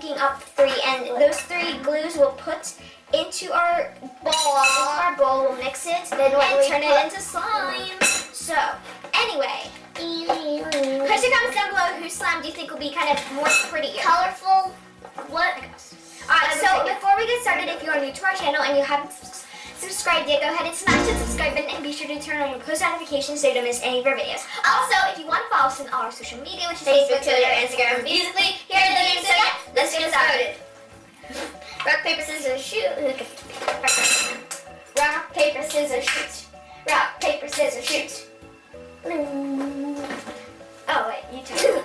picking up three and those three glues we'll put into our bowl. Our bowl, we'll mix it Then and we turn it into slime. So, anyway, question comments down below whose slime do you think will be kind of more pretty, Colorful. What? Alright, so before we get started, if you are new to our channel and you haven't subscribed yet, go ahead and smash the subscribe button and be sure to turn on your post notifications so you don't miss any of our videos. Also, if you want to follow us on all our social media, which is Facebook, Twitter, Instagram, and Musical.ly, here are the names again. Let's get started. Rock, paper, scissors, shoot. Rock, paper, scissors, shoot. Rock, paper, scissors, shoot. Oh, wait, you turn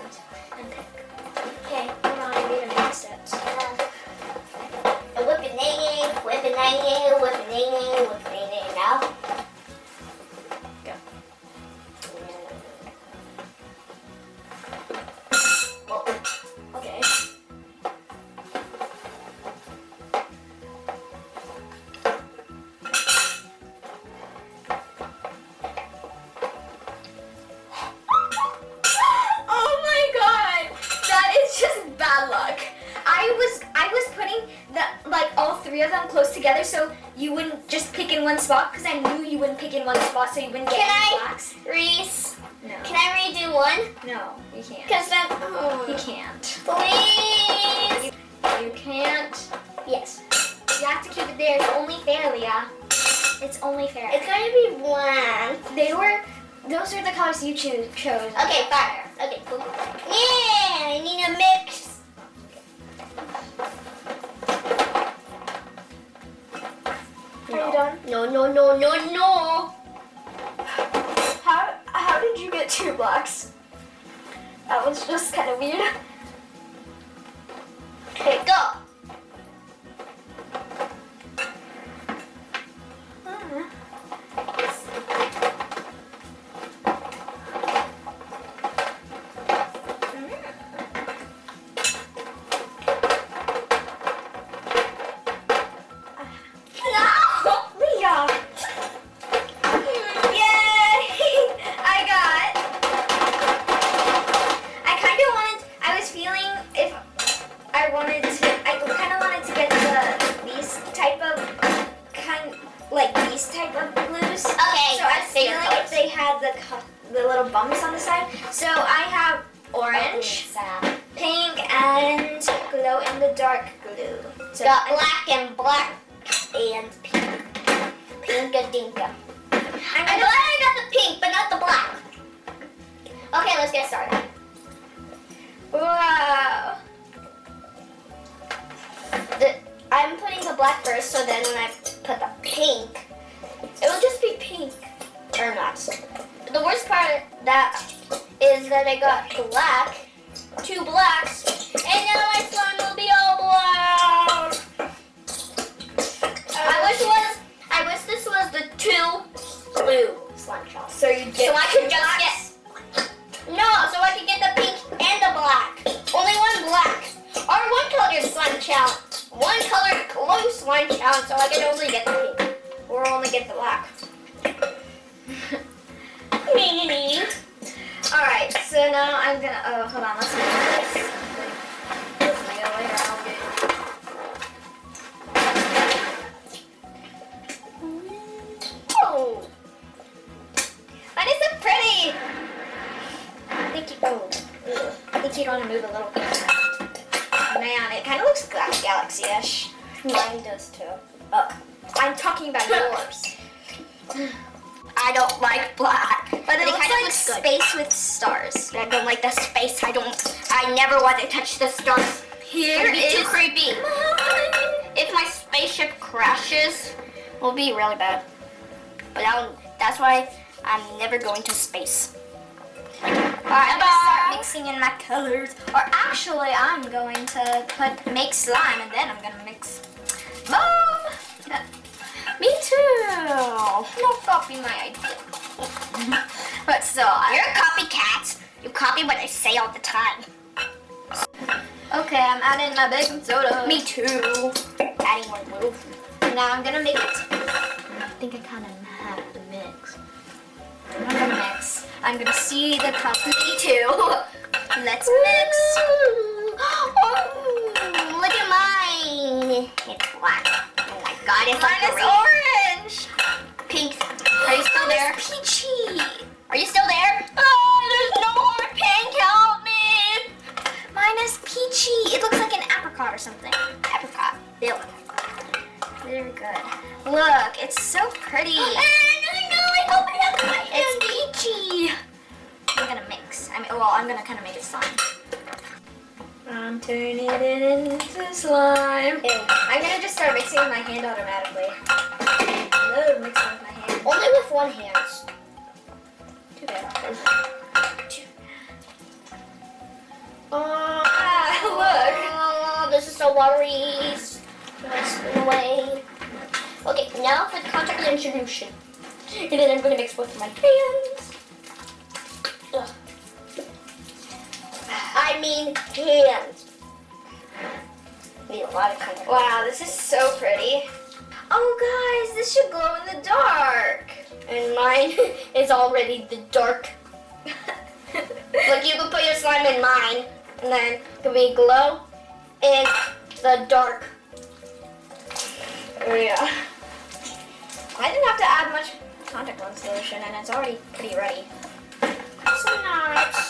together so you wouldn't just pick in one spot because I knew you wouldn't pick in one spot so you wouldn't get Can any I- blacks. Reese, No. can I redo one? No, you can't. Cause that. Oh. You can't. Please. You can't. Yes. You have to keep it there. It's only fair, Leah. It's only fair. It's going to be one. they were. Those are the colors you choose, chose. Okay, fire. Okay, cool. Yeah, I need a mix. Done? No, no, no, no, no. How how did you get two blocks? That was just kind of weird. Okay, go. The the little bumps on the side. So I have orange, Sam. Uh, pink, and glow in the dark glue. So Got black and black and pink. Pinka dinka. I'm glad I got the pink, but not the black. Okay, let's get started. Wow. The, I'm putting the black first, so then when I put the pink, it will just be pink or not. The worst part that is that I got black, two blacks, and now my slime will be all black. Me, me, me. All right. So now I'm gonna. Oh, hold on. Let's do this. Oh. That is so pretty. I think you. Oh. I think you want to move a little bit. Man, it kind of looks gal- galaxy-ish. Mine does too. Oh, I'm talking about yours. I don't like black. But it, It looks like looks good. space with stars. I don't like the space. I don't. I never want to touch the stars. Here It'd be too creepy. mine. If my spaceship crashes, will be really bad. But I'll, that's why I'm never going to space. Alright, I'm gonna start mixing in my colors. Or actually, I'm going to put make slime and then I'm gonna mix. Boom! Me too. Don't copy my idea. but I, You're a copycat. You copy what I say all the time. okay, I'm adding my baking soda. Me too. Adding more glue. Now I'm gonna make it. I think I kind of have to mix. I'm gonna mix. I'm gonna see the company too. Let's mix. Oh, look at mine. It's black. God, Mine is orange. pink. Are you still there? Peachy. Are you still there? Oh, there's no more pink. Help me. Mine is peachy. It looks like an apricot or something. Apricot. Ew. Very good. Look, it's so pretty. no, no, I hope I have my It's peachy. I'm gonna mix. I mean, well, I'm gonna kind of make it slime. I'm turning it into slime. Ew. I'm gonna just start mixing with my hand automatically. Love mixing with my hand. Only with one hand. Too bad. Oh, Oh, this is so watery. Put away. Okay, now for the contact lens solution. And then I'm gonna mix with my hands. I mean hands. Need a lot of contact. Wow, this is so pretty. Oh, guys, this should glow in the dark. And mine is already the dark. Look, you can put your slime in mine, and then it can be glow in the dark. Oh, yeah. I didn't have to add much contact lens solution, and it's already pretty ready. So nice.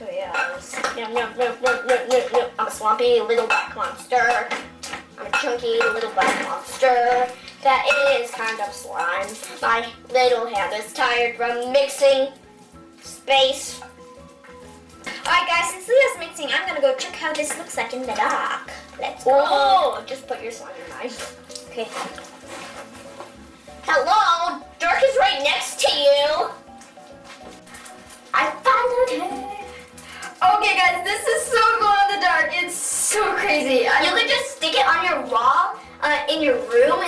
Oh, yeah. it was- Yum, yum, yum, yum, yum, yum, yum. I'm a swampy little black monster. I'm a chunky little black monster that is kind of slime. My little hand is tired from mixing space. Alright, guys, since Leah's mixing, I'm gonna go check how this looks like in the dark. Let's go. Oh, just put your slime in mine. Okay. Hello, Dark is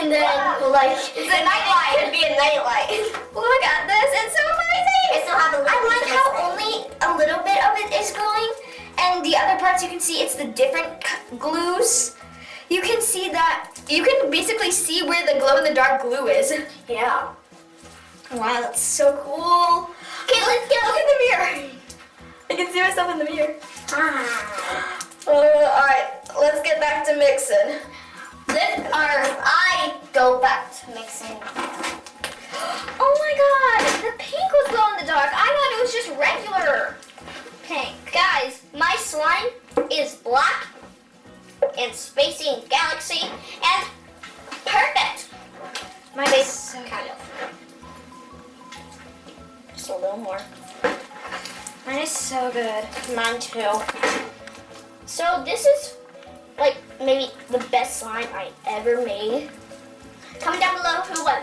and then like It's a nightlight. It could be a nightlight. look at this. It's so crazy. I still have a little I like how only a little bit of it is glowing, and the other parts you can see it's the different glues. You can see that. You can basically see where the glow in the dark glue is. Yeah. Wow, that's so cool. Okay, let's go. Look in the mirror. I can see myself in the mirror. Ah. Uh, all right, let's get back to mixing. This or I go back to mixing. Oh my god, the pink was glow in the dark. I thought it was just regular pink. Guys, my slime is black and spacing galaxy and perfect. My base is so Kind of. Just a little more. Mine is so good. Mine too. So this is like maybe the best slime I ever made. Comment down below who won.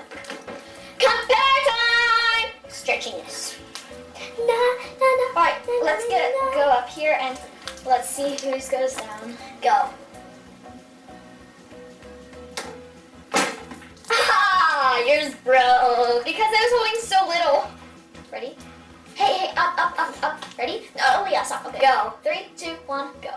Compare time! Stretching this. Na, na, na, All right, na, na, let's get go up here and let's see whose goes down. Go. Ah, yours broke. Because I was holding so little. Ready? Hey, hey, up, up, up, up. Ready? No, oh, yes, up. Okay. Go. Three, two, one, go.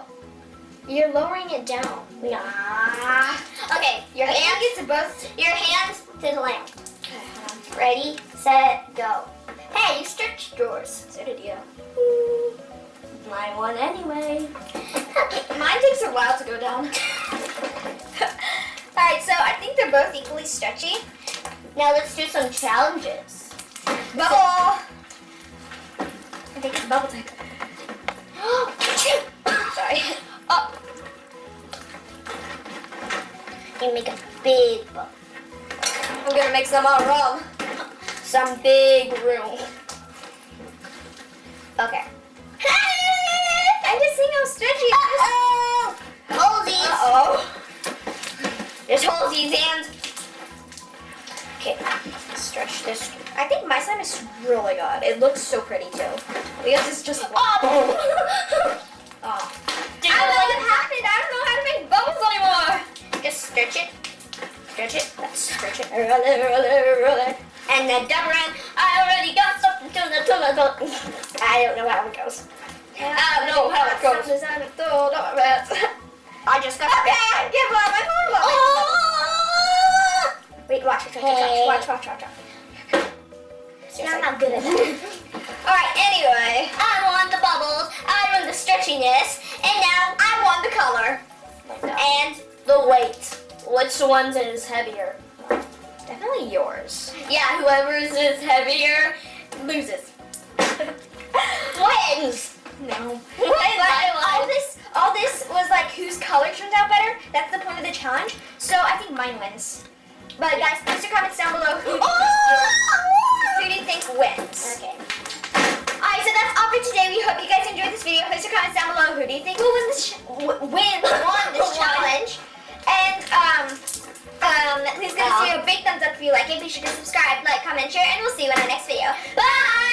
You're lowering it down. Nah. Okay, your I think hands, it's both. your hands to the lamp. Okay. Ready, set, go. Hey, you stretched yours. So did you. My one anyway. Mine takes a while to go down. All right, so I think they're both equally stretchy. Now let's do some challenges. Bubble. I think it's bubble time. Sorry. Up. You make a big bubble. I'm gonna make some all rum. Some big room. Okay. I just think I'm stretchy. Uh-oh! Holsies! Uh-oh. There's holsies and... Okay, stretch this. I think my slime is really good. It looks so pretty too. Because it's just Oh! Oh. I don't know what happened. I don't know how to make bubbles anymore. Just stretch it. Stretch it. Let's stretch it. Roll it, roll it, roll it. And then double around. I already got something to the to the I don't know how it goes. I don't know how it goes. I just got Okay, I give up. I don't know. Oh! Wait, watch, watch, watch, Hey. watch, watch, watch, watch. downstairs. Yeah, I'm not good at that. Alright, anyway. I want the bubbles. I want the stretchiness, and now I want the color. and the weight. Which one's is heavier? Definitely yours. Yeah, whoever's is heavier loses. Wins. No. Wins. I But all this, all this was like whose color turns out better. That's the point of the challenge. So I think mine wins. But guys, post your comments down below. Who, oh! who do you think wins? Okay. Alright, so that's all for today. We hope you guys enjoyed this video. Post your comments down below. Who do you think will win this ch- w- win you like it. Be sure to subscribe, like, comment, share, and we'll see you in our next video. Bye!